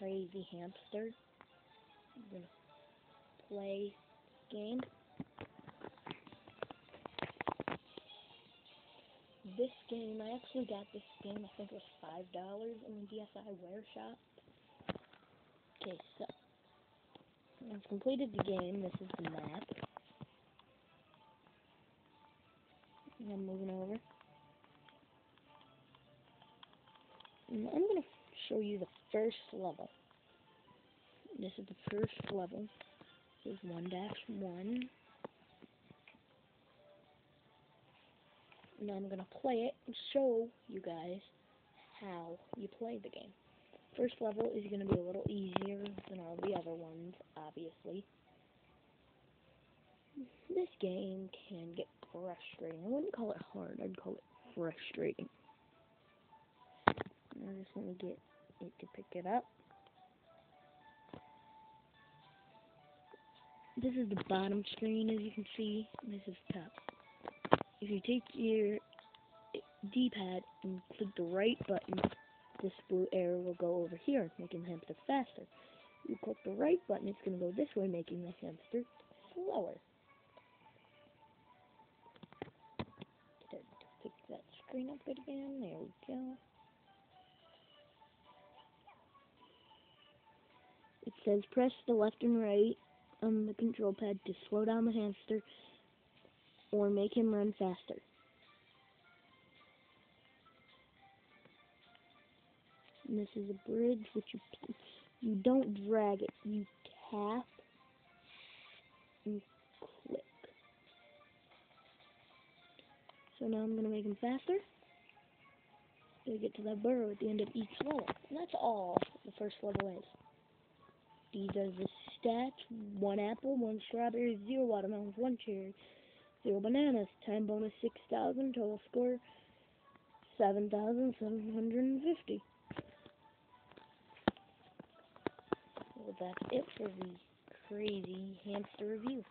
crazy hamster. I'm gonna play game. This game, I actually got this game, I think it was five dollars in the DSI Wear Shop. Okay, so I've completed the game. This is the map. And I'm moving over. And show you the first level. This is the first level. This is one dash one. Now I'm gonna play it and show you guys how you play the game. First level is gonna be a little easier than all the other ones, obviously. This game can get frustrating. I wouldn't call it hard, I'd call it frustrating. I just want to get it to pick it up. This is the bottom screen, as you can see. This is top. If you take your D-pad and click the right button, this blue arrow will go over here, making the hamster faster. You click the right button, it's going to go this way, making the hamster slower. Pick that screen up again. There we go. It says press the left and right on the control pad to slow down the hamster or make him run faster. And this is a bridge which you you don't drag it, you tap and click. So now I'm going to make him faster. To get to that burrow at the end of each level. And that's all the first level is. These are the stats. One apple, one strawberry, zero watermelons, one cherry, zero bananas. Time bonus 6,000. Total score 7,750. Well, that's it for the crazy hamster review.